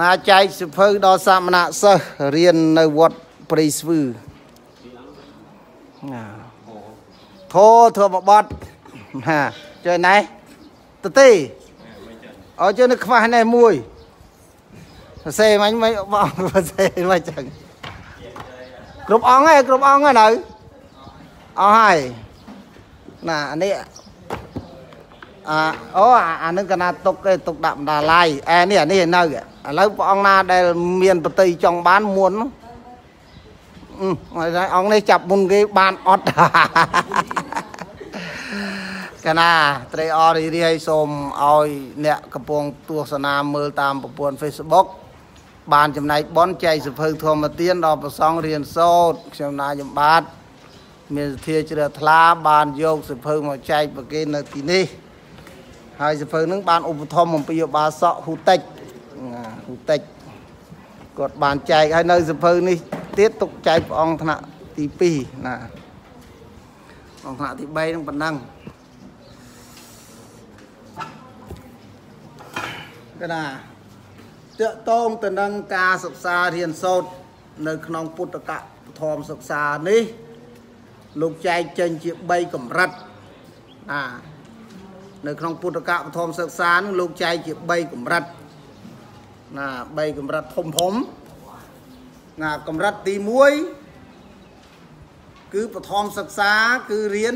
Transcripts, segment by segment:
ណាចែកសិភៅដល់សាមណៈសិស្សរៀននៅវត្តព្រៃស្វឺណាធោធ្វើមកបត់ណាជួយណែតទេអើជួយនៅខ្វះណែមួយសរសេរមិញមិនបងសរសេរមិនចឹងគ្រប់អង្គហើយគ្រប់អង្គហើយនៅអស់ហើយណានេះ អាអូអានឹងកណាទុកទេទុកដាក់បណ្ដាល័យអែនេះអានេះនៅឥឡូវព្រះអង្គណាដែលមានបតីចង់បានមុនអឺហើយអង្គនេះចាប់មុនគេបានអត់កណាត្រីអរីរីឲ្យសូមឲ្យអ្នកកំពុងទស្សនាមើលតាមប្រព័ន្ធ Facebook បានចំណែកបនចែកសភៅធម្មទានដល់ប្រសងរៀនសូត្រខ្ញុំណាយំបាទមានសទ្ធាជ្រះថ្លាបានយកសភៅមកចែកប្រគេននៅទីនេះ ហើយសភៅនឹងបានឧបត្ថម្ភអំពីឧបាសកហ៊ូតិចហ៊ូតិចគាត់បានចែកហើយនៅសភៅនេះទៀតទុកចែកព្រះអង្គថ្នាក់ទី2ណាអង្គថ្នាក់ទី3នឹងប៉ុណ្ណឹងកណាតកតងទៅនឹងការសិក្សារៀនសូត្រនៅក្នុងពុទ្ធកៈពធមសិក្សានេះលោកចែកចេញជា3កម្រិតអា នៅក្នុងពុទ្ធកៈពធមសិក្សានឹងលោកចែកជា3កម្រិតណា3កម្រិតធំធំណាកម្រិតទី1គឺបឋមសិក្សាគឺរៀន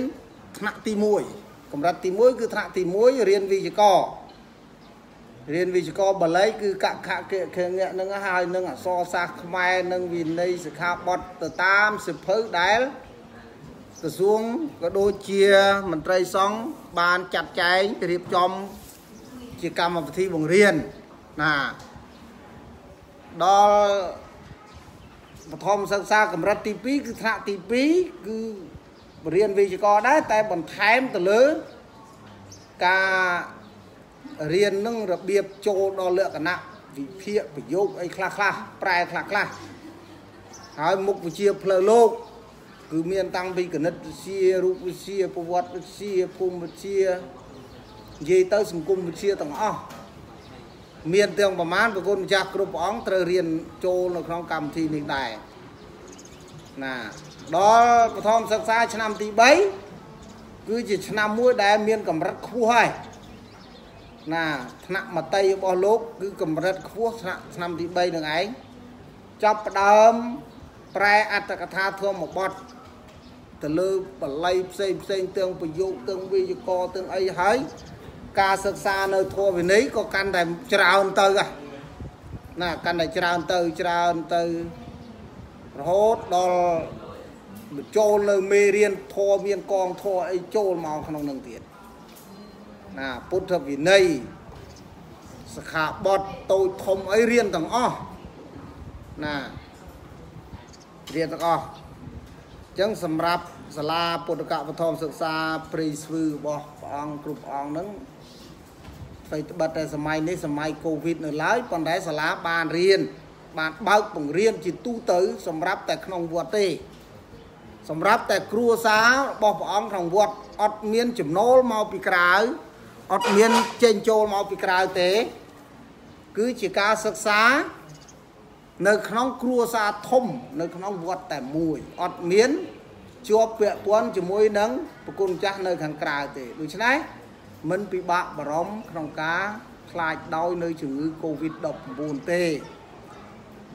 ថ្នាក់ទី1កម្រិតទី1គឺថ្នាក់ទី1រៀនវិជ្ជាកររៀនវិជ្ជាករបល័យគឺកខកិខងៈនឹងហើយនឹងអក្សរសាស្ត្រខ្មែរនឹងវិន័យសិក្ខាបទទៅតាមសិភៅដែល ក្រសួងក៏ដូចជាមន្ត្រីសង្ឃបានចាត់ចែងរៀបចំជាកម្មវិធីបង្រៀនណាដល់បឋមសិក្សាកម្រិតទី2គឺថ្នាក់ទី2គឺរៀនវិជ្ជាករដែរតែបន្ថែមទៅលើការរៀននឹងរបៀបចូលដល់លក្ខណៈវិភាគប្រយោគអីខ្លះខ្លះប្រែខ្លះខ្លះហើយមុខវិជ្ជាផ្លូវលោក គឺមានតាំងពីគណិតវិទ្យារូបវិទ្យាប្រវត្តិវិទ្យាភូមិវិទ្យានិយាយទៅសង្គមវិទ្យាទាំងអស់មានទាំងប្រមាណប្រគុណម្ចាស់គ្រប់ព្រះអង្គត្រូវរៀនចូលនៅក្នុងកម្មវិធីនេះដែរណាដល់បឋមសិក្សាឆ្នាំទី3គឺជាឆ្នាំមួយដែលមានកម្រិតខ្ពស់ហើយណាថ្នាក់មតីរបស់លោក គឺកម្រិតខ្ពស់ថ្នាក់ឆ្នាំទី3នឹងឯងចាប់ផ្ដើមប្រែអត្តកថាធម្មបទ ទៅលើបល័យផ្សេងផ្សេងទាំងប្រយោគទាំងវិជ្ជាករទាំងអីហើយការសិក្សានៅធម៌វិន័យក៏កាន់តែច្រើនទៅណាកាន់តែច្រើនទៅច្រើនទៅរហូតដល់ចូលនៅមេរៀនធម៌មានកងធម៌អីចូលមកក្នុងនឹងទៀតណាពុទ្ធវិន័យសិក្ខាបទតូចធំអីរៀនទាំងអស់ណារៀនទាំងអស់អញ្ចឹងសម្រាប់សាលាពុទ្ធកបឋមសិក្សាព្រីស្វឺរបស់ព្រះអង្គគ្រប់ព្រះអង្គហ្នឹងស្វ័យត្បិតតែសម័យនេះសម័យកូវីដនៅឡើយប៉ុន្តែសាលាបានរៀនបានបើកបង្រៀនជាទូទៅ សម្រាប់តែក្នុងវត្តទេ សម្រាប់តែគ្រួសាររបស់ព្រះអង្គក្នុងវត្តអត់មានចំណូលមកពីក្រៅអត់មានចេញចូលមកពីក្រៅទេ គឺជាការសិក្សា នៅក្នុងគ្រួសារធំ នៅក្នុងវត្តតែមួយអត់មានជាប់ពាក់ព័ន្ធជាមួយនឹងប្រគុណចាស់នៅខាងក្រៅទេដូច្នេះមិនពិបាកបារម្ភក្នុងការខ្លាចដោយនៅជំងឺ Covid-19 ទេ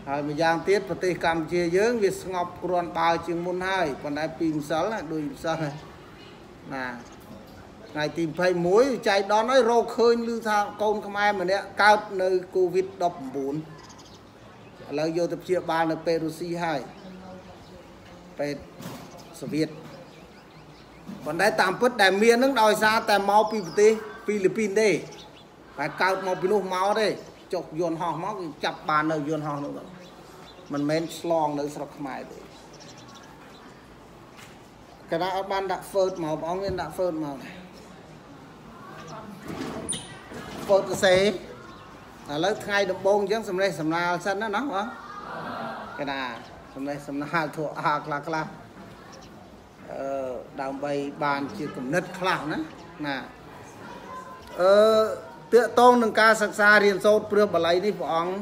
ហើយម្យ៉ាងទៀតប្រទេសកម្ពុជាយើងវាស្ងប់គ្រាន់បើជាងមុនហើយប៉ុន្តែពីម្សិលណាដូចម្សិលណាថ្ងៃទី21ចៃដន្យហើយរកឃើញឮថាកូនខ្មែរម្នាក់កើតនៅកូវីដ19 ឥឡូវយកទៅព្យាបាលនៅពេទ្យរុស្ស៊ីហើយពេទ្យសូវៀតប៉ុន្តែតាមពិតដែលមាននឹងដោយសារតែមកពីប្រទេសហ្វីលីពីនទេតែកើតមកពីនោះមកទេចុះយន្តហោះមកគឺចាប់បាននៅយន្តហោះនោះមិនមែនឆ្លងនៅស្រុកខ្មែរទេកណ្ដាលអត់បានដាក់ first មកបងមានដាក់ first មកដែរពោតសេ ឥឡូវថ្ងៃដំបូងអញ្ចឹងសម្លេះសំណាលសិនណាណាបងកណាសម្លេះសំណាលធัวអាខ្លះខ្លះអឺដើម្បីបានជាគំនិតខ្លះណាណាអឺតកតងនឹងការសិក្សារៀនសូត្រព្រឹបបាលីនេះព្រះអង្គ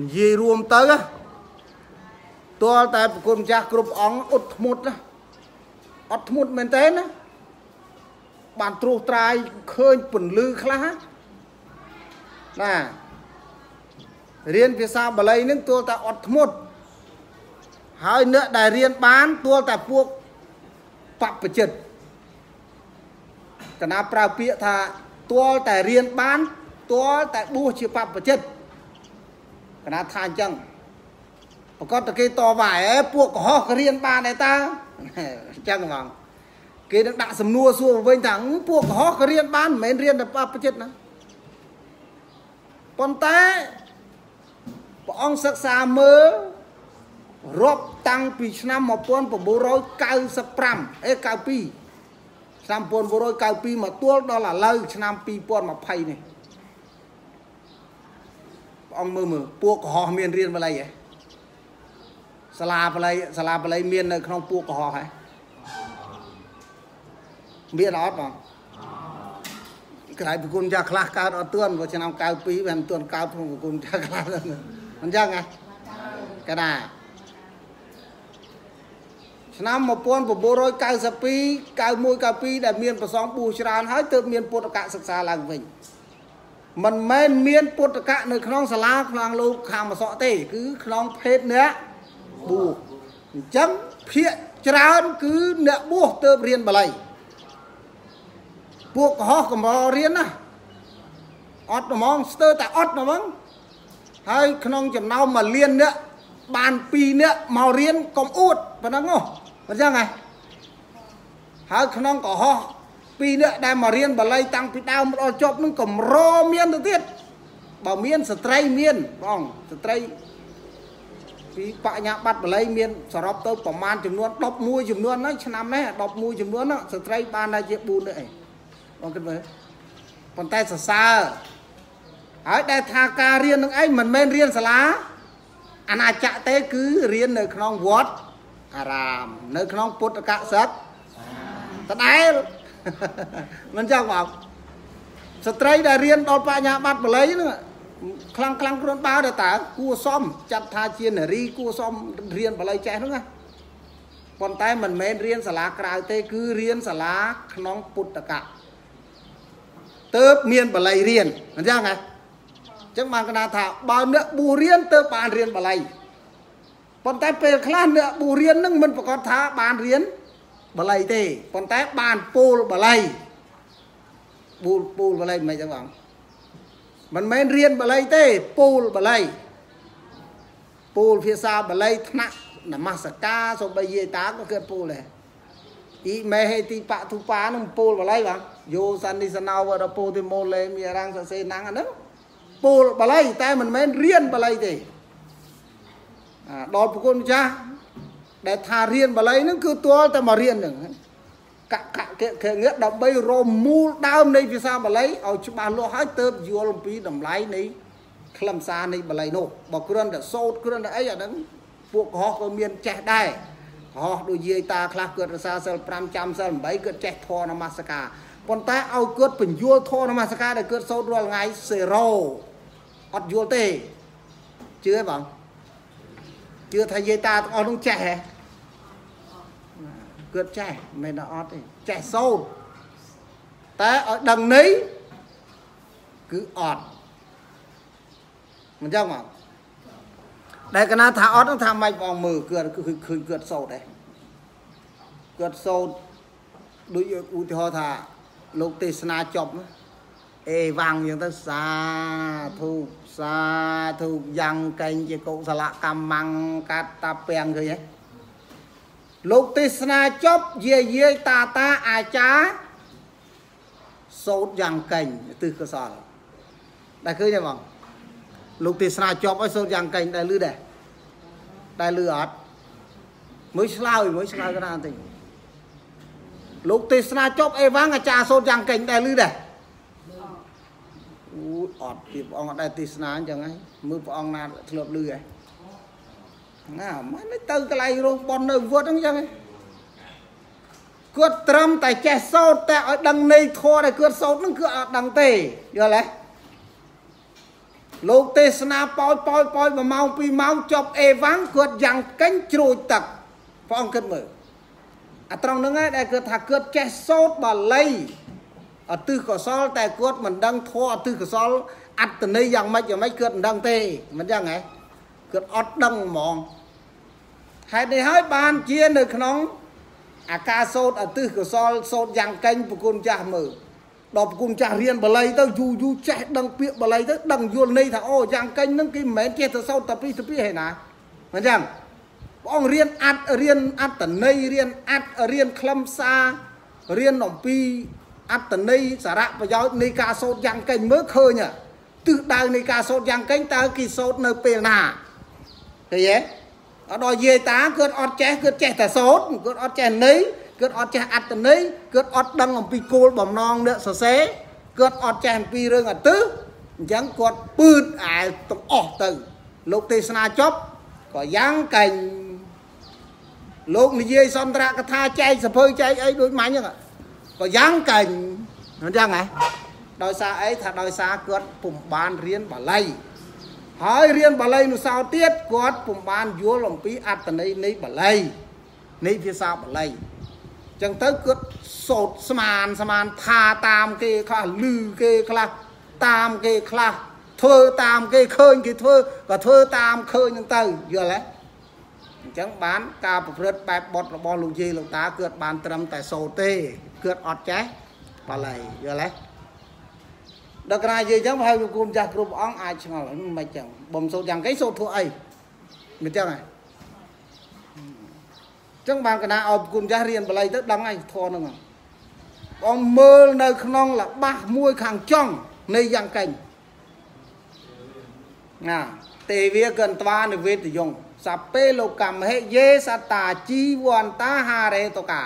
និយាយរួមទៅទាល់តែប្រគុណម្ចាស់គ្រប់អង្គអត់ធ្មត់ណាអត់ធ្មត់មែនទេណា បានត្រួសត្រាយឃើញពន្លឺខ្លះណារៀនភាសាបាលីនឹងទាល់តែអត់ធ្មត់ហើយអ្នកដែលរៀនបានទាល់តែពួកបព្វជិតកណាប្រើពាក្យថាទាល់តែរៀនបានទាល់តែបួសជាបព្វជិតកណាថាអញ្ចឹងប្រកបតែគេតវ៉ាអេពួកកុហកក៏រៀនបានដែរតើអញ្ចឹងហ្មង គេនឹងដាក់សំណួរសួរវិញថាពួកកុហកក៏រៀនបានមិនមែនរៀនតែបព្វជិតណាប៉ុន្តែព្រះអង្គសិក្សាមើលរាប់តាំងពីឆ្នាំ1995អេ92ឆ្នាំ1992មកទល់ដល់ឥឡូវឆ្នាំ2020នេះព្រះអង្គមើលមើលពួកកុហកមានរៀនបល័យហ៎សាលាបល័យសាលាបល័យមាននៅក្នុងពួកកុហកហ៎ មានអត់បងក្រៃប្រគុណចាខ្លះកើតអត់ទាន់ព្រោះឆ្នាំ92វាមិនទាន់កើតក្នុងប្រគុណចាខ្លះមិនចឹងហ៎កណាឆ្នាំ1992 91 92ដែលមានប្រសងបួសច្រើនហើយទើបមានពុទ្ធកៈសិក្សាឡើងវិញមិនមែនមានពុទ្ធកៈនៅក្នុងសាលាក្នុងលោកខាងមសក់ទេ គឺក្នុងភេទអ្នកបួសអញ្ចឹងភាកច្រើនគឺអ្នកបួសទើបរៀនបាលី ពួកកុហកកំររៀនណាអត់ហ្មងស្ទើរតែអត់ហ្មងហើយក្នុងចំណោមមួយលានអ្នកបាន2នាក់មករៀនកុំអួតប៉ុណ្ណឹងហ៎អញ្ចឹងហ៎ហើយក្នុងកុហកពីរនាក់ដែលមករៀនបាលីតាំងពីដើមដល់ចប់នឹងកម្រមានទៅទៀតបើមានស្ត្រីមានបងស្ត្រីពីបញ្ញាបត្របាលីមានសរុបទៅប្រមាណចំនួន11ចំនួនហ្នឹងឆ្នាំនេះ11ចំនួនហ្នឹងស្ត្រីបានតែជា4នេះឯង បងគិតមើលប៉ុន្តែសរសើរហើយដែលថាការរៀននឹងឯងមិនមែនរៀនសាលាអាណាចក្រទេគឺរៀននៅក្នុងវត្តអារាម នៅក្នុងពុទ្ធកសិទ្ធដដែលមិនចឹងបងស្ត្រីដែលរៀនដល់បញ្ញាបត្របល័យហ្នឹងខ្លាំងខ្លាំងខ្លួនបើទៅតើគួសមចាត់ថាជានារីគួសមរៀនបល័យចេះហ្នឹងណាប៉ុន្តែមិនមែនរៀនសាលាក្រៅទេ គឺរៀនសាលាក្នុងពុទ្ធកៈទៅ មានបល័យរៀនអញ្ចឹងហ៎អញ្ចឹងបានកណាថាបើអ្នកបួរៀនទៅបានរៀនបល័យប៉ុន្តែពេលខ្លះអ្នកបួរៀននឹងមិនប្រកាសថាបានរៀនបល័យទេប៉ុន្តែបានពូលបល័យពូលពូលបល័យមិនអញ្ចឹងបងមិនមែនរៀនបល័យទេពូលបល័យពូលភាសាបល័យថ្នាក់នមស្ការសូម្បីយាយតាក៏គឺពូលដែរអ៊ីមេហេទីបទុបានឹងពូលបល័យបង យោសានិសណៅវរពោទីម៉ូលេមីរាំងសសេណាំងអាហ្នឹងពូលបល័យតែមិនមែនរៀនបល័យទេដល់ប្រគុណម្ចាស់ដែលថារៀនបាលីហ្នឹងគឺទាល់តែមករៀនហ្នឹងកកកកងាដើម្បីរមូលដើមនៃភាសាបាលីឲ្យច្បាស់លាស់ហើយទៅយល់អំពីតម្លៃនៃខ្លឹមសារនៃបាលីនោះបើគ្រាន់តែសូត្រគ្រាន់តែអីអាហ្នឹងពួកកុហកក៏មានចេះដែរកុហកដូចយាយតាខ្លះគាត់រសាសិល5ចាំសិល8គាត់ចេះធរនមស្ការ ប៉ុន្តែឲ្យគាត់បញ្យល់ធរនមស្ការដែលគាត់សូត្ររាល់ថ្ងៃសេរ៉ូអត់យល់ទេជឿទេបងជឿថាយាយតាទាំងអស់នោះចេះហ៎គាត់ចេះមិនមែនអត់ទេចេះសូត្រតែឲ្យដឹងន័យគឺអត់មិនចឹងមកដែលកណាថាអត់នឹងថាម៉េចបងមើលគាត់គឺឃើញគាត់សូត្រដែរគាត់សូត្រដូចឧទាហរណ៍ថា លោកទេសនាចប់អេវាំងយ៉ាងទៅសាធុសាធុយ៉ាងកែងជាកុសលកម្មੰកាត់តាពាំងឃើញទេលោកទេសនាចប់យាយយាយតាតាអាចារ្យសោតយ៉ាងកេងទិសកសលដែលឃើញទេបងលោកទេសនាចប់ឲ្យសោតយ៉ាងកេងដែលលឺដែរដែលលឺអត់មើលឆ្លើយមើលឆ្លើយកណ្ដាលបន្តិច លោកទេសនាចប់អេវ៉ាំងអាចារ្យសោតយ៉ាងកេងដែលលឺដែរអូអត់ពីព្រះអង្គអត់ដែលទេសនាអញ្ចឹងហ្នឹងមើលព្រះអង្គណាធ្លាប់លឺហ៎ណាមិនទៅកន្លែងរោងប៉ុននៅវត្តហ្នឹងចឹងគាត់ត្រឹមតែចេះសោតតែឲ្យដឹងន័យធម៌ដែលគាត់សោតហ្នឹងគឺអត់ដឹងទេយល់ទេលោកទេសនាប៉ោចប៉ោចប៉ោច1ម៉ោង2ម៉ោងចប់អេវ៉ាំងគាត់យ៉ាងកេញជ្រួចទឹកព្រះអង្គគិតមើល អាត្រង់ហ្នឹងឯងដែលគាត់ថាគាត់ចេះសោតបាលីអទិសកុសលតែគាត់មិនដឹងធម៌អទិសកុសលអត្តន័យយ៉ាងម៉េចយ៉ាងម៉េចគាត់មិនដឹងទេមិនចឹងហ៎គាត់អត់ដឹងហ្មងហេតុនេះហើយបានជានៅក្នុងអាការសោតអទិសកុសលសោតយ៉ាងកេញប្រគុណចាស់មើលដល់ប្រគុណចាស់រៀនបល័យទៅយូរយូរចេះដឹងពាក្យបល័យទៅដឹងយល់ន័យថាអូយ៉ាងកេញហ្នឹងគេមិនមែនចេះទៅសោតតែពីទៅពីហេណាមិនចឹង ព្រះអង្គរៀនអត្តរៀនអត្តន័យរៀនអត្តរៀនខ្លឹមសាររៀនអំពីអត្តន័យសារៈប្រយោជន៍នៃការសូត្រយ៉ាងកេញមើលឃើញទិសដៅនៃការសូត្រយ៉ាងកេញតើគេសូត្រនៅពេលណាឃើញទេអត់ដល់យាយតាគាត់អត់ចេះគាត់ចេះតែសូត្រគាត់អត់ចេះន័យគាត់អត់ចេះអត្តន័យគាត់អត់ដឹងអំពីគោលបំណងអ្នកសរសេរគាត់អត់ចេះអំពីរឿងអទិសអញ្ចឹងគាត់ពឺតអាវទាំងអស់ទៅ លោកទេសនាចប់ក៏យ៉ាងកេញ លោកនិយាយសន្ទរកថាចែកសភើចែកអីដូចមាញ់ហ្នឹងក៏យ៉ាងកេញអញ្ចឹងហ៎ដោយសារអីថាដោយសារគាត់ពុំបានរៀនបាលីហើយរៀនបាលីនោះសោទៀតគាត់ពុំបានយល់អំពីអត្តន័យនៃបាលីនៃភាសាបាលីអញ្ចឹងទៅគាត់សូត្រស្មានស្មានថាតាមគេខ្លះលឺគេខ្លះតាមគេខ្លះធ្វើតាមគេឃើញគេធ្វើក៏ធ្វើតាមឃើញហ្នឹងទៅយល់ទេ អញ្ចឹងបានការប្រព្រឹត្តបែបបត់របស់លោកយាយលោកតាគឺអត់បានត្រឹមតែសូត្រទេគឺអត់ចេះបាលីយល់ទេដល់ក្រោយនិយាយចឹងហើយគុណចាស់គ្រប់អង្គអាចឆ្ងល់មិនចឹងបំសូត្រយ៉ាងកេសូត្រធ្វើអីមិនចឹងហ៎ចឹងបានកណាឲ្យគុណចាស់រៀនបាលីទៅដឹងហើយធរហ្នឹងបងមើលនៅក្នុងលបាសមួយខាងចុងនៃយ៉ាងកេញណាទេវាកិនត្វានិវេតយង សពេលោកកម្មហេយេសតាជីវន្តាហារេតកា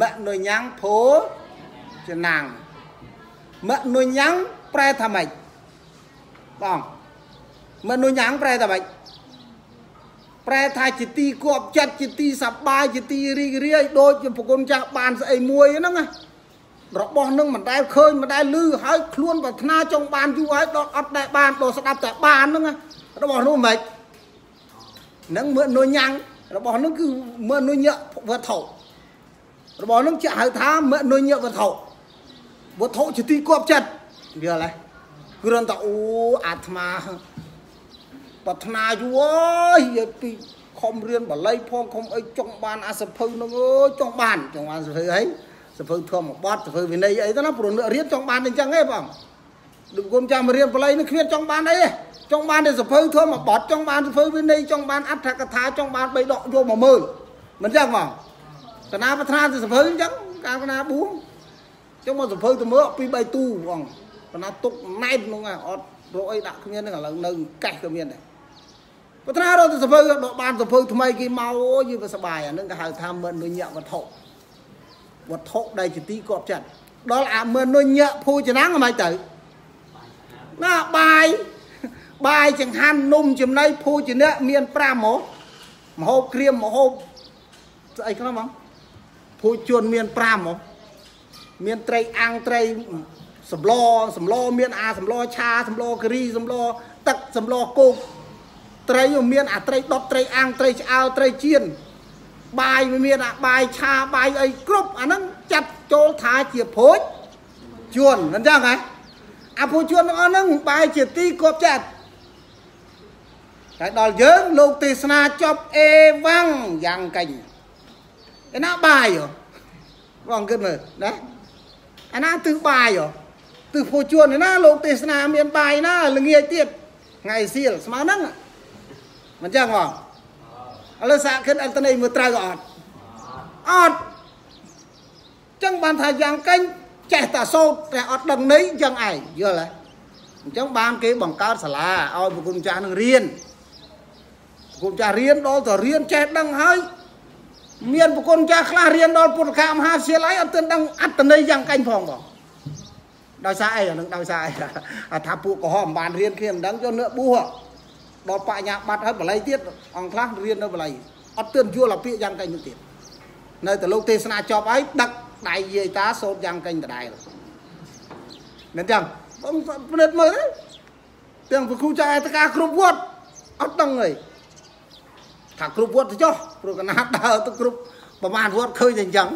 មនុញ្ញងភោចណាំងមនុញ្ញងប្រែថាម៉េចបងមនុស្សយ៉ាងប្រែថាម៉េចប្រែថាជាទីគប់ចិត្តជាទីសប្បាយជាទីរីករាយដូចជាប្រគុណចាស់បានស្អីមួយហ្នឹងណារបស់នឹងមិនដែលឃើញមិនដែលឮហើយខ្លួនប្រាថ្នាចង់បានយូរហើយដល់អត់ដែលបានដល់ស្ដាប់តែបានហ្នឹងរបស់នោះមិនហ្នឹងមនុស្សញ៉ាំងរបស់នោះគឺមនុស្សញវត្ថុរបស់នោះជាហៅថាមនុស្សញវត្ថុវត្ថុជាទីគប់ចិត្តយល់ទេគ្រាន់តែអូអាត្មាប្រាថ្នាយូរអើយនិយាយពីខំរៀនបល័យផងខំអីចង់បានអាសភៅនឹងអើយចង់បានចង់បានសភៅអីសភៅធម្មបទសភៅវិន័យអីទៅណាព្រោះរៀនចង់បានអញ្ចឹងឯងបង លោកគុំចាំរៀនបល័យនឹងគ្មានចង់បានអីទេចង់បានតែសភៅធម្មបទចង់បានសភៅវិន័យចង់បានអត្ថកថាចង់បានបីដកយកមកមើលមិនចឹងបងកណាប្រាថ្នាទៅសភៅអញ្ចឹងកាលកណាបួងចង់មកសភៅទៅមើលពី3ទូបងបណ្ណាទុកណែតនោះអត់រកអីដាក់គ្មានហ្នឹងឥឡូវនៅកេះក៏មានដែរបើថារកទៅសភៅដកបានសភៅថ្មីគេមកអូយវាសបាយអាហ្នឹងគេហៅថាមនុញ្ញវត្ថុវត្ថុដែលជាទីគប់ចិត្តដល់អាមនុញ្ញភូចណាំងមិនទៅ ណាបាយបាយចង្ហាន់នំចំណីភូជនៈមាន5ហ៎មហូបក្រៀមមហូបស្អីខ្លះហ្មងភូជនមាន5ហ៎មានត្រីអាំងត្រីសម្លសម្លមានអាសម្លឆាសម្លការីសម្លទឹកសម្លគោកត្រីមានអាត្រីដុតត្រីអាំងត្រីឆ្អើរត្រីចៀនបាយមានអាបាយឆាបាយអីគ្រប់អាហ្នឹងចាត់ចូលថាជាភោជជួនមិនចឹងហ៎ អាភោជជួនទាំងអស់ហ្នឹងបាយជាទីគប់ចិត្តតែដល់យើងលោកទេសនាចប់អេវ៉ាំងយ៉ាងកាញ់ឯណាបាយហ៎បងគិតមើលណាអាណាទិសបាយហ៎ទិសភោជួនណាលោកទេសនាមានបាយណាល្ងាចទៀតថ្ងៃសៀលស្មើហ្នឹងមិនចឹងបងឥឡូវសាកគិតអត្តន័យមើលត្រូវអត់អត់ចឹងបានថាយ៉ាងកេញ ចេះតែសោតតែអត់ដឹងន័យចឹងឯងយល់ទេអញ្ចឹងបានគេបង្កើតសាលាឲ្យប្រគុណចាស់នឹងរៀនប្រគុណចាស់រៀនដល់ទៅរៀនចេះដឹងហើយមានប្រគុណចាស់ខ្លះរៀនដល់ពុទ្ធកមហាវិទ្យាល័យអត់ទាន់ដឹងអត្តន័យយ៉ាងកេញផងបងដោយសារអីអានឹងដោយសារអីថាពួកកំហំបានរៀនគ្នាមិនដឹងយកនឿប៊ូដល់បញ្ញាបត្រហើយបល័យទៀតអង្គខ្លះរៀននៅបល័យអត់ទឿនយល់អាពាកយ៉ាងកែងនោះទៀតនៅតែលោកទេសនាចប់ហើយដឹក ដៃយាយតាសូត្រយ៉ាងកេញដដែលមែនចឹងបងពិនិត្យមើលទេទាំងព្រះគ្រូចៅអេតកាគ្រប់វត្តអត់ដឹងអីថាគ្រប់វត្តទៅចុះព្រោះកណាដើរទៅគ្រប់ប្រមាណវត្តឃើញតែអញ្ចឹង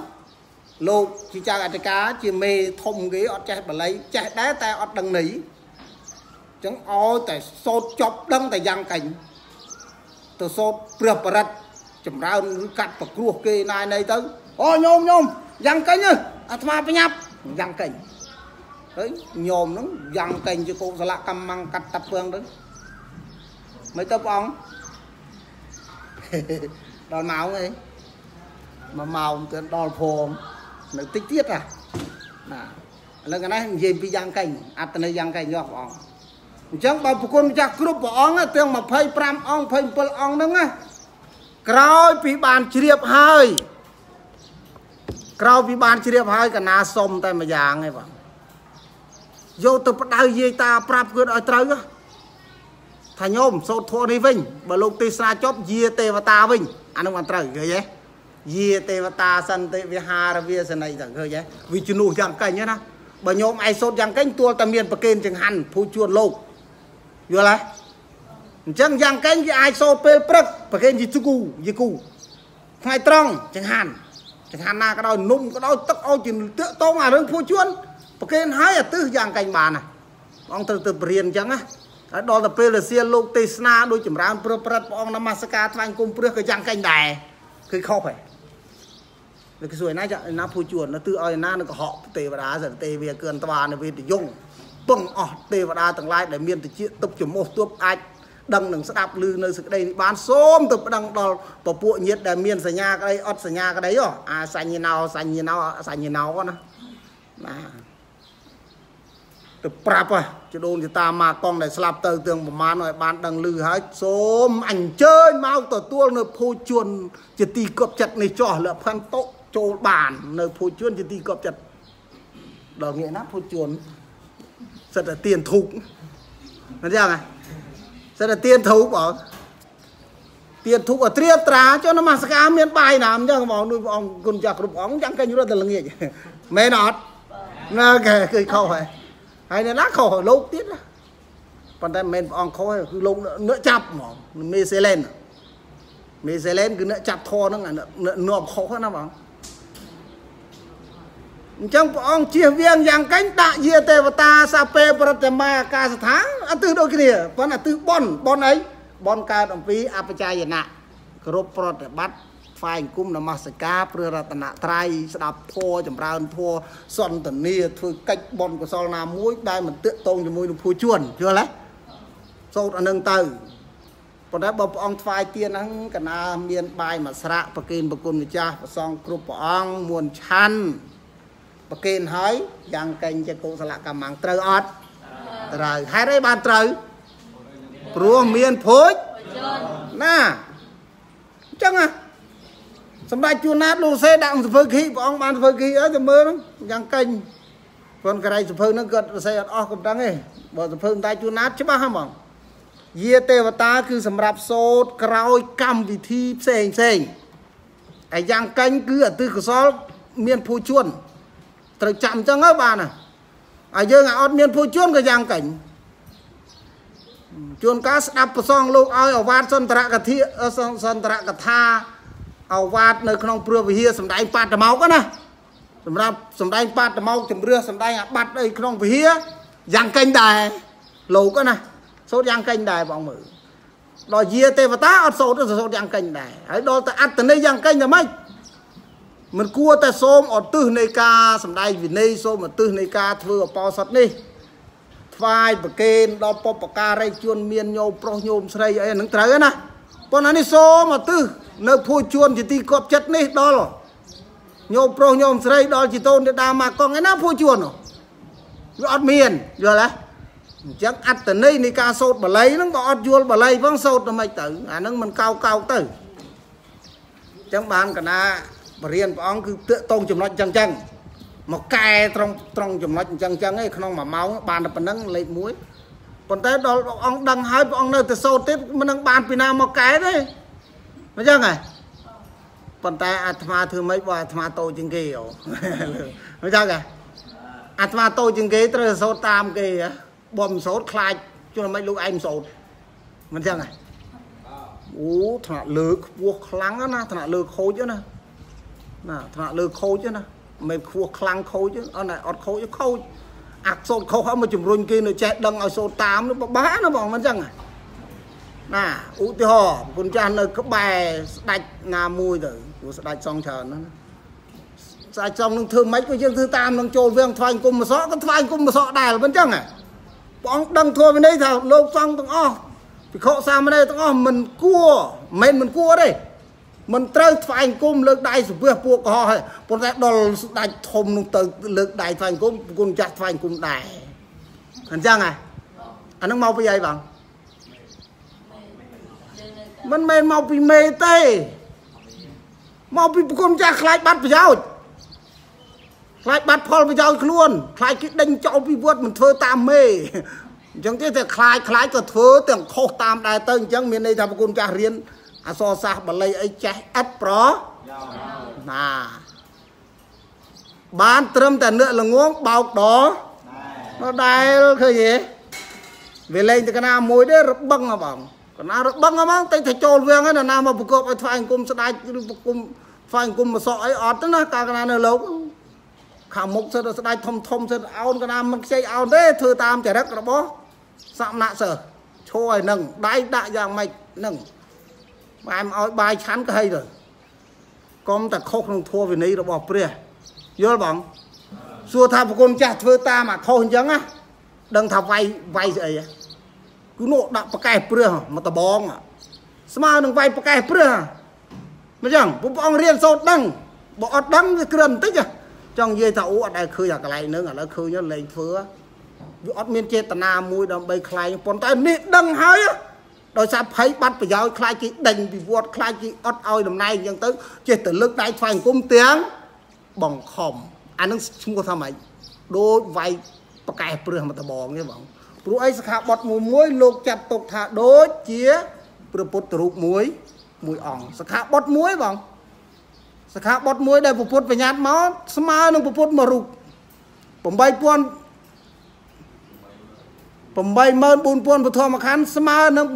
លោកជាចៅអធិការជាមេធំគេអត់ចេះបល័យចេះដែរតែអត់ដឹងន័យអញ្ចឹងឲ្យតែសូត្រចប់ដឹងតែយ៉ាងកាញ់ទៅសូត្រព្រះបរិត្តចម្រើនឬកាត់ប្រគ្រោះគេណាយណីទៅអូញោមញោម យ៉ាងកាញ់អាត្មាបញ្ញាប់យ៉ាងកាញ់ហើយញោមហ្នឹងយ៉ាងកាញ់ជាកោសលកម្មងកាត់តាពើងទៅមិនទៅព្រះអង្គដល់ម៉ោងអីមួយម៉ោងទៅដល់ព្រមនៅតិចទៀតណាណាឥឡូវកណេះនិយាយពីយ៉ាងកេញអត្តន័យយ៉ាងកេញយកព្រះអង្គអញ្ចឹងបើប្រគុណម្ចាស់គ្រប់ព្រះអង្គទាំង25អង្គ27អង្គហ្នឹងណាក្រោយពីបានជ្រាបហើយ ក្រោយពីបានជ្រាបហើយកណាសុំតែមួយយ៉ាងឯងបងយកទៅបដៅយាយតាប្រាប់គាត់ឲ្យត្រូវថាញោមសូត្រធម៌នេះវិញបើលោកទេសនាចប់យាទេវតាវិញអានោះមិនត្រូវឃើញទេយាទេវតាសន្តិវិហារវាសនីទៅឃើញទេវាជំនួសយ៉ាងកេញណាបើញោមឯសូត្រយ៉ាងកេញទួលតែមានប្រកេនចង្ហាន់ភូជួនលោកយល់ទេអញ្ចឹងយ៉ាងកេញគេអាចសូត្រពេលព្រឹកប្រកេនយីគូយីគូថ្ងៃត្រង់ចង្ហាន់ ចង្ហាន់ណាក៏ដោយនំក៏ដោយទឹកឲ្យជាតាកតងអារឿងភូជួនប្រកេនហើយអាទិសយ៉ាងកេញបានណាបងត្រូវទៅបរៀនអញ្ចឹងណាហើយដល់ទៅពេលរសៀលលោកទេសនាដោយចម្រើនព្រឹបព្រឹត្តព្រះអង្គនមស្ការថ្វាយគុំព្រឹះក៏យ៉ាងកេញដែរគឺខុសហើយលើកសួរណាចាណាភូជួននៅទិសឲ្យណានៅកុហកទេវតាសទេវាគឿនត្វានៅវេទយងពឹងអស់ទេវតាទាំងឡាយដែលមានតិចទុបចំមោះទប់អាច ដឹងនឹងស្ដាប់ឮនៅសេចក្តីនេះបានសូមទៅប្តឹងដល់ពពួកញាតដែលមានសញ្ញាក្តីអត់សញ្ញាក្តីអាសញ្ញណោសញ្ញណោសញ្ញណោណាណាទៅប្រាប់ហ៎ចដូនជាតាម៉ាកងដែលស្លាប់ទៅទាំងប្រមាណឲ្យបានដឹងឮហើយសូមអញ្ជើញមកទទួលនៅភូជួនជាទីកប់ចិត្តនេះចោះលក្ខខណ្ឌតុចូលបាន នៅភូជួនជាទីកប់ចិត្តដល់ងាកណាភូជួនសិតតែទៀនធូបមិនយ៉ាងហ៎ សិតតែទៀនធូបបងទៀនធូបឲ្យត្រៀមត្រាចុះនមស្ការមានបាយណាអញ្ចឹងបងដូចព្រះអង្គគុណចាស់គ្រប់អង្គចាំកាញ់រត់ទៅល្ងាចមែនអត់ណាគេគឺខុសហើយហើយអ្នកណាខុសលោកទៀតណាប៉ុន្តែមិនមែនព្រះអង្គខុសទេគឺលោកនឹកចាប់ហ្មងមេសេឡែនមេសេឡែនគឺនឹកចាប់ធរហ្នឹងនឹកខុសណាបង អញ្ចឹងព្រះអង្គជៀសវាងយ៉ាងកេញដាក់យាទេវតាសាពេប្រតិមាអាកាសថាអទិសដូចគ្នាប៉ុន្តែអទិសបនបនអីបនកើតអំពីអបជាយណៈគ្រប់ប្រតិបត្តិថ្វាយអង្គមនមស្ការព្រះរតនត្រ័យស្ដាប់ធម៌ចម្រើនធម៌សន្តានាធ្វើកិច្ចបនកុសលណាមួយ ដែលមិនទាក់ទងជាមួយនឹងភូជួនយល់ទេសូត្រអានឹងទៅប៉ុន្តែបើព្រះអង្គថ្វាយទៀនហ្នឹងកណាមានបាយមួយស្រាក់ប្រគេនប្រគុណម្ចាស់ប្រសងគ្រប់ព្រះអង្គមួនឆាន់ ប្រគេនហើយយ៉ាងកេញជាកុសលកម្មត្រូវអត់ត្រូវហេតុអីបានត្រូវព្រោះមានភោជណាអញ្ចឹងណាសម្ដេចជួនណាតលោកសេដាក់សភើគីព្រះអង្គបានសភើគីអើទៅមើលហ្នឹងយ៉ាងកេញព្រោះកន្លែងសភើហ្នឹងគាត់សរសេរអត់អស់កំដឹងទេបើសភើសម្ដេចជួនណាតច្បាស់ហ្មងយាទេវតាគឺសម្រាប់សូត្រក្រោយកម្មវិធីផ្សេងផ្សេងហើយយ៉ាងកេញគឺអតិកុសលមានភូជួន ត្រូវចាំអញ្ចឹងទៅបានហើយយើងអត់មានភូជួនក៏យ៉ាងកេញជួនកាលស្ដាប់ប្រសងលោកឲ្យអវាទសន្តរកថាសន្តរកថាអវាទនៅក្នុងព្រឹះវិហារសំដែងបាតមកណាសម្រាប់សំដែងបាតមកជំរឿសំដែងអាបាត់អីក្នុងវិហារយ៉ាងកេញដែរលោកណាសូត្រយ៉ាងកេញដែរបងមើលដល់យាទេវតាអត់សូត្រសូត្រយ៉ាងកេញដែរហើយដល់ទៅអត្តន័យយ៉ាងកេញតែម៉េច មិនគួរតែសូមអទិសនៃការសម្ដែងវិន័យសូមអទិសនៃការធ្វើអបោសតនេះថ្វាយប្រគេនដល់បុព្វការីជនមានញោមប្រុសញោមស្រីអីហ្នឹងត្រូវណាប៉ុន្តែនេះសូមអទិសនៅភួជួនជាទីគប់ចិត្តនេះដល់ញោមប្រុសញោមស្រីដល់ជីតូនទេដាមកកងឯណាភួជួនវាអត់មានយល់ទេអញ្ចឹងអត្តន័យនៃការសូត្របល័យហ្នឹងបើអត់យល់បល័យផងសូត្រទៅមិនទៅអាហ្នឹងមិនកោកោកទៅអញ្ចឹងបានកណា បរៀនព្រះអង្គគឺតើតងចំណុចអញ្ចឹងអញ្ចឹងមកកែត្រង់ត្រង់ចំណុចអញ្ចឹងអញ្ចឹងឯងក្នុងមួយម៉ោងបានតែប៉ុណ្្នឹងលេខ1ប៉ុន្តែដល់ព្រះអង្គដឹងហើយព្រះអង្គនៅតែសូត្រទៀតមិននឹងបានពីណាមកកែទេអញ្ចឹងហ៎ពប៉ុន្តែអាត្មាធ្វើម៉េចបើអាត្មាតូចជាងគេអូមិនចឹងហ៎អាត្មាតូចជាងគេត្រូវសូត្រតាមគេបើមិនសូត្រខ្លាចជួនមិនលោកឯងសូត្រមិនចឹងហ៎អូថ្នាក់លើខ្ពស់ខ្លាំងណាថ្នាក់លើខូចណា ណាថ្នាក់លើខូចណាមិនខ្ពស់ខ្លាំងខូចអត់អត់ខូចខូចអាសូត្រខុសហើយមកជំរុញគេនៅចេះដឹងឲ្យសូត្រតាមនោះបបាណាបងមិនចឹងណាឧទាហរណ៍គុណចាស់នៅក្បែរស្ដាច់ណាមួយទៅព្រោះស្ដាច់សងច្រើនណាស្ដាច់សងនឹងធ្វើម៉េចក៏យើងធ្វើតាមនឹងចូលវាងថ្វាយគុំមសក់ក៏ថ្វាយគុំមសក់ដែរមិនចឹងហ៎ព្រះអង្គដឹងធម៌វិន័យថាលោកសង្ឃទាំងអស់ភិក្ខុសាមណេរទាំងអស់មិនគួរមិនមិនគួរទេ មិនត្រូវថ្វាយគុំលើកដៃសុភះពួកកុហកហើយប៉ុន្តែដល់ស្ដាច់ធំនោះទៅលើកដៃថ្វាយគុំគុណចាស់ថ្វាយគុំដែរអញ្ចឹងហ៎អានឹងមកពីអីបងមិនមែនមកពីមេទេមកពីប្រគុំចាស់ខ្លាចបាត់ប្រយោជន៍ខ្លាចបាត់ផលប្រយោជន៍ខ្លួនខ្លាចគេដេញចោលពីវត្តមិនធ្វើតាមមេអញ្ចឹងទេតែខ្លាចខ្លាចក៏ធ្វើទាំងខុសតាមដែរទៅអញ្ចឹងមានន័យថាប្រគុំចាស់រៀន អសរសាស្ត្របល័យអីចេះឥតប្រណាបានត្រឹមតែនឹកល្ងងបោកដដដែលឃើញទេវាលេងទៅកណាមួយទេរបឹងហ៎បងកណារបឹងហ្មងតែទៅចូលវាងហ្នឹងណាមកប្រកបឲ្យថ្វាយអង្គមស្ដាច់ឬប្រគំថ្វាយអង្គមមកសក់អីអត់ទេណាកាលកណានៅលោកខាងមុខសិតស្ដាច់ធំធំសិតអោនកណាមិនខ្ចីអោនទេធ្វើតាមចរិតរបស់សមណៈសិស្សឈរឲ្យនឹងដៃដាក់យ៉ាងម៉េចនឹង បែមឲ្យបាយឆាន់ក៏ហីទៅកុំតែខុសក្នុងធម៌វិន័យរបស់ព្រះយល់បងសួរថាប្រគុណចាស់ធ្វើតាមអាខុសអញ្ចឹងណាដឹងថាវាយវាយស្អីហ៎គឺនោះដាក់ប្រកែព្រឹសមកដបងស្មើនឹងវាយប្រកែព្រឹសមិនចឹងព្រះអង្គរៀនសូត្រដឹងបើអត់ដឹងវាគ្រាន់បន្តិចចង់និយាយថាអូអត់ដែលឃើញអាកន្លែងហ្នឹងឥឡូវឃើញលេងធ្វើវាអត់មានចេតនាមួយដើម្បីខ្លែងប៉ុន្តែនេះដឹងហើយ ដោយសារភ័យបាត់ប្រយោជន៍ខ្លាចគេដេញពីវត្តខ្លាចគេអត់ឲ្យតំណែងអញ្ចឹងទៅចេះតែលើកដៃថ្វាយអង្គមទាំងបង្ខំអានឹងឈ្មោះថាម៉េចដូចវាយប្រកែព្រឹសមកដបងទេបងព្រោះអីសិក្ខាបទមួយមួយលោកចាត់ទុកថាដូចជាព្រះពុទ្ធរូបមួយមួយអង្គសិក្ខាបទមួយបងសិក្ខាបទមួយដែលព្រះពុទ្ធបញ្ញត្តិមកស្មើនឹងព្រះពុទ្ធមួយរូប8000 84000ពធមខណ្ឌស្មើនឹង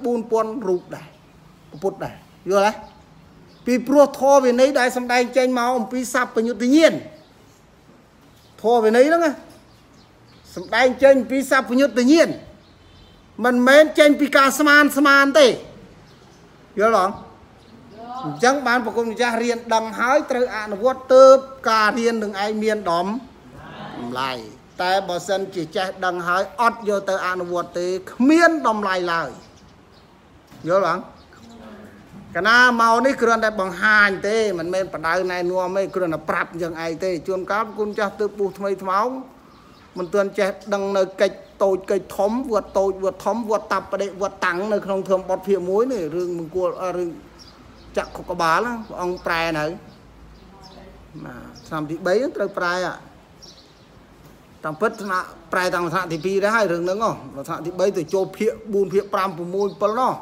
84000រូបដែរពុទ្ធដែរយល់ទេពីព្រោះធម៌វិន័យដែលសំដែងចេញមកអំពីសัพពញ្ញុត្តញាណធម៌វិន័យហ្នឹងណាសំដែងចេញពីសัพពញុត្តញាណមិនមែនចេញពីការស្មានស្មានទេយល់បងអញ្ចឹងបានប្រគំម្ចាស់រៀនដឹងហើយត្រូវអនុវត្តទៅការរៀននឹងឯងមានដំតម្លៃ តែបើសិនជាចេះដឹងហើយអត់យកទៅអនុវត្តទេគ្មានតម្លៃឡើយយល់បងកណាមកនេះគ្រាន់តែបង្ហាញទេមិនមែនបដៅណែនាំទេគ្រាន់តែប្រាប់យ៉ាងឯងទេជួនកាលគុណចាស់ទើបពុះថ្មីថ្មោងមិនទាន់ចេះដឹងនៅកិច្ចតូចកិច្ចធំវត្តតូចវត្តធំវត្តតាប់បដិវត្តតាំងនៅក្នុងធម៌បទភាគមួយនេះរឿងមង្គលរឿងចក្ខុកបាលព្រះអង្គប្រែនៅណាឆ្នាំទី3ត្រូវប្រែ តាមពិតថ្នាក់ប្រែតាមថ្នាក់ទី2ដែរហើយរឿងហ្នឹងហ៎ថ្នាក់ទី3ទៅចូលភាគ4ភាគ5 6 7ណោះ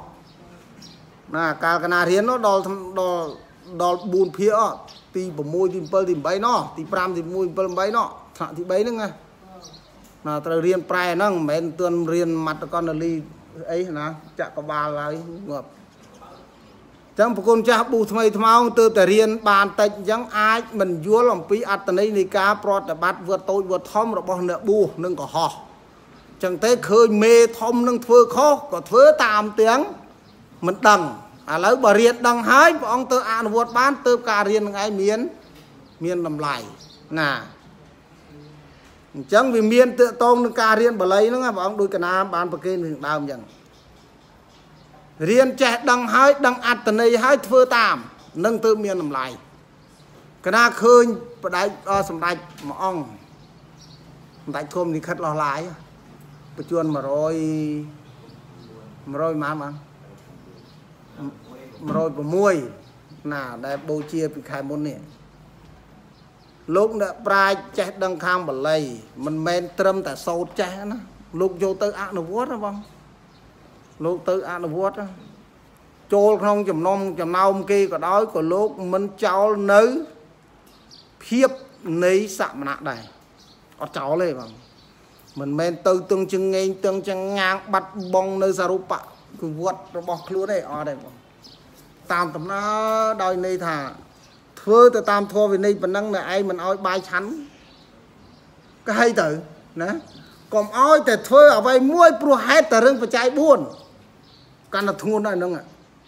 ណាកាលកណារៀននោះដល់ដល់ដល់4ភាគទី6ទី7ទី8ណោះទី5ទី6 7 8ណោះថ្នាក់ទី3ហ្នឹងណាណាត្រូវរៀនប្រែហ្នឹងមិនមែនទឿនរៀនមត្តកណ្ដលីអីណាចក្របាលហើយងាប់ ចឹងប្រគុណចាស់ប៊ូថ្មីថ្មោងទើបតែរៀនបានតិចអញ្ចឹងអាចមិនយល់អំពីអត្តន័យនៃការប្រតិបត្តិវត្តតូចវត្តធំរបស់អ្នកប៊ូនិងកុហកចឹងទេឃើញមេធំនឹងធ្វើខុសក៏ធ្វើតាមទាំងមិនដឹងឥឡូវបើរៀនដឹងហើយព្រះអង្គទៅអនុវត្តបានទើបការរៀននឹងឯងមានមានតម្លៃណាអញ្ចឹងវាមានតកតងនឹងការរៀនបាលីហ្នឹងព្រះអង្គដូចកណាបានប្រគេននឹងដើមអញ្ចឹង រៀនចេះដឹងហើយដឹងអត្តន័យហើយធ្វើតាមនឹងទើបមានតម្លៃកណាឃើញបដិសម្ដេចមួយអង្គសម្ដេចធំនិខិតលោះឡាយបញ្ជួន100 100ម៉ានបង106ណាដែលបូជាពីខែមុននេះលោកអ្នកប្រាជ្ញចេះដឹងខាងបល័យមិនមែនត្រឹមតែសោតចេះណាលោកយកទៅអនុវត្តណាបង លោកទៅអនុវត្តណាចូលក្នុងចំណុំចំណោមគេក៏ដោយក៏លោកមិនចោលនៅភាពនៃសមណៈដែរអត់ចោលទេបងមិនមែនទៅទឹងចងេងទឹងចងាងបាត់បងនៅសរុបៈគឺវត្តរបស់ខ្លួនទេអត់ទេបងតាមដំណើរដោយន័យថា ធ្វើទៅតាមធម៌វិន័យប៉ុណ្ណឹងនៅឯងមិនអោយបាយឆាន់ក៏ហីទៅណាកុំអោយតែធ្វើអ្វីមួយព្រោះហេតុតែរឿងបច្ច័យ4 កាន់តែធ្ងន់ដល់ហ្នឹង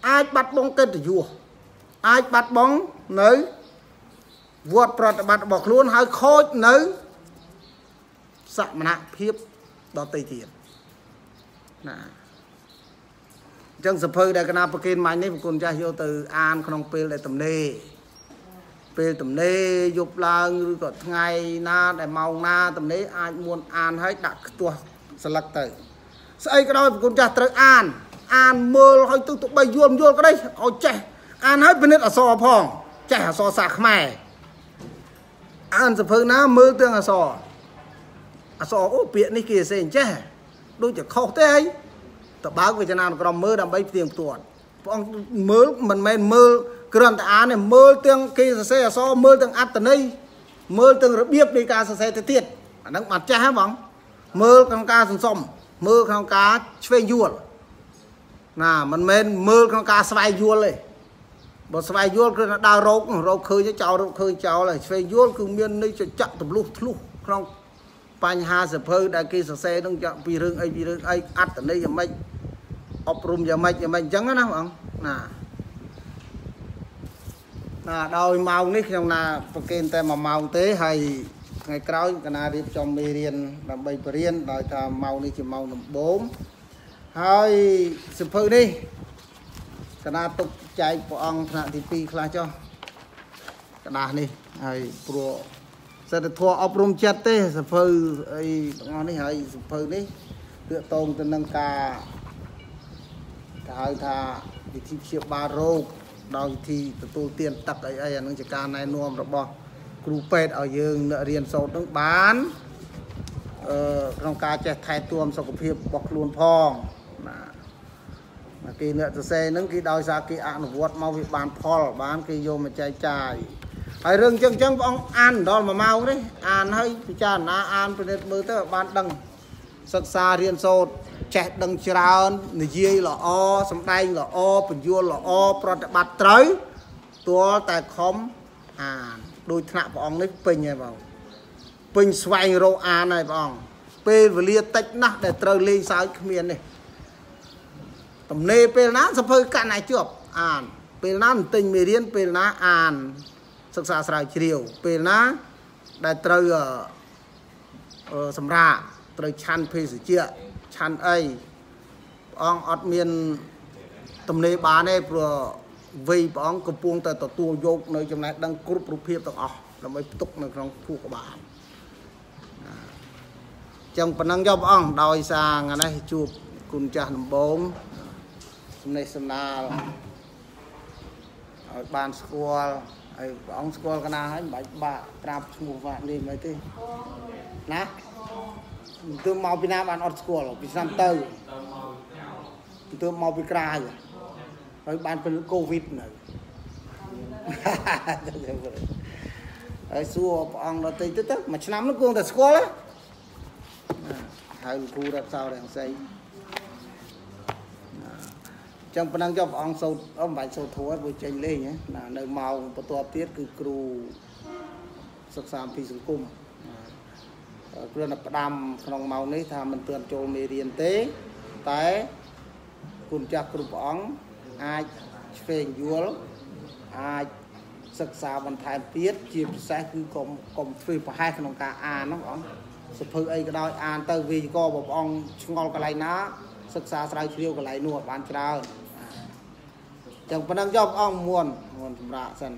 អាចបាត់បង់កិត្តិយសអាចបាត់បង់នៅវត្តប្រតិបត្តិរបស់ខ្លួនហើយខូចនៅសមណភាពដតីទៀតណាអញ្ចឹងសភៅដែលកណាប្រគេនមាញ់នេះប្រគុណចាស់យកទៅអានក្នុងពេលដែលទំនេរពេលទំនេរយប់ឡើងឬក៏ថ្ងៃណាដែលម៉ោងណាទំនេរអាចមួនអានហើយដាក់ខ្ទាស់ស្លឹកទៅស្អីក៏ដោយប្រគុណចាស់ត្រូវអាន អានមើលឲ្យទៅទៅបីយល់យល់ក្តីឲ្យចេះអានហើយពិនិត្យអក្សរផងចេះអក្សរសាខ្មែរអានសភៅណាមើលទាំងអក្សរអក្សរអូពាក្យនេះគេសេអញ្ចេះដូចជាខុសទេហើយតបើកវិជ្ជាក្រុមមើលដើម្បីផ្ទៀងផ្ទាត់ព្រះអង្គមើលមិនមែនមើលគ្រាន់តែអានទេមើលទាំងគេសរសេរអក្សរមើលទាំងអត្តន័យមើលទាំងរបៀបនៃការសរសេរទៅទៀតអាហ្នឹងបាត់ចាស់ហ៎បងមើលក្នុងការសន្សំមើលក្នុងការឆ្វេងយល់ ណាមិនមែនមើលក្នុងការស្វែងយល់ទេបើស្វែងយល់គឺដើររោគរោគឃើញចោលរោគឃើញចោលហើយឆ្វេងយល់គឺមានន័យចចាក់ទម្លុះធ្លុះក្នុងបញ្ហាសភៅដែលគេសរសេរនឹងពីរឿងអីពីរឿងអីអត្តន័យយ៉ាងម៉េចអប់រំយ៉ាងម៉េចយ៉ាងម៉េចអញ្ចឹងណាបងណាណាដោយម៉ោងនេះខ្ញុំណាប្រកេនតែ1ម៉ោងទេហើយថ្ងៃក្រោយកណារៀបចំមេរៀនដើម្បីបរៀនដោយថាម៉ោងនេះជាម៉ោងដំបូង ហើយសិភៅនេះកណាទុកចែកព្រះអង្គថ្នាក់ទី2ខ្លះចុះកណាស់នេះហើយព្រោះសិទ្ធិធម៌អប់រំចិត្តទេសិភៅអីទាំងអស់នេះហើយសិភៅនេះទាក់ទងទៅនឹងការគេហៅថាវិធីព្យាបាលរោគដោយវិធីទទួលទានទឹកអីអីអានឹងជាការណែនាំរបស់គ្រូពេទ្យឲ្យយើងអ្នករៀនសូត្រនឹងបានអឺក្នុងការចេះថែទាំសុខភាពរបស់ខ្លួនផង ណាគេអ្នកសរសេរហ្នឹងគេដោយសារគេអនុវត្តមកវាបានផលបានគេយកមកចែកចាយហើយរឿងចឹងចឹងបងអង្គអានដល់1ម៉ោងនេះអានហើយពិចារណាអានពិនិត្យមើលទៅបានដឹងសិក្សារៀនសូត្រចេះដឹងច្រើននិយាយល្អសំដែងល្អបញ្យល់ល្អប្រតិបត្តិត្រូវទាល់តែខំអានដោយថ្នាក់ព្រះអង្គនេះពេញហើយបងពេញស្វែងរកអានហើយព្រះអង្គពេលវេលាតិចណាស់ដែលត្រូវលេងសើចគ្មាននេះ ទំនេរពេលណាសភៅកាន់ឲ្យជាប់អាន ពេលណាទិញមេរៀនពេលណាអាន សិក្សាស្រាវជ្រាវពេលណាដែលត្រូវសម្រាប់ត្រូវឆាន់ភេសជ្ជៈឆាន់អីព្រះអង្គអត់មានទំនេរបានទេព្រោះវ័យព្រះអង្គកំពុងតែទទួលយកនៅចំណេះដឹងគ្រប់រូបភាពទាំងអស់ដើម្បីផ្ទុកនៅក្នុងភូក្បាលចឹងប៉ុណ្ណឹងយកព្រះអង្គដោយសារថ្ងៃនេះជួបគុណចាស់ដំបង សំណេះសំណាលឲ្យបានស្គាល់ហើយព្រះអង្គស្គាល់កណាហើយមិនបាច់បាក់ប្រាប់ឈ្មោះវាក់លេងមិនទេណាទៅមកពីណាបានអត់ស្គាល់ពីឆ្នាំទៅទៅមកពីក្រៅហើយបានពេលកូវីដនៅហើយសួរព្រះអង្គដល់ទៅទៅមួយឆ្នាំនោះគួរតែស្គាល់ហើយលោកគ្រូរ៉ាត់សោរាំងសី ចឹងប៉ុណ្ណឹងចុះព្រះអង្គសូត្រអមិនបាច់សូត្រធัวព្រោះចេញលេងណានៅម៉ោងបន្ទាប់ទៀតគឺគ្រូសិក្សាអំពីសង្គមគ្រាន់តែផ្ដាំក្នុងម៉ោងនេះថាមិនទាន់ចូលមេរៀនទេតែគុណចាស់គ្រប់ព្រះអង្គអាចឆ្វេងយល់អាចសិក្សាបន្ថែមទៀតជាពិសេសគឺកុំកុំធ្វើប្រហែសក្នុងការអានហ្នឹងបងសភៅអីក៏ដោយអានទៅវិយកបងអង្គឆ្ងល់កន្លែងណាសិក្សាស្រាវជ្រាវកន្លែងនោះបានច្រើន ចឹងប៉ុណ្ណឹងយកអង្គមួនមួនសម្រាប់សិន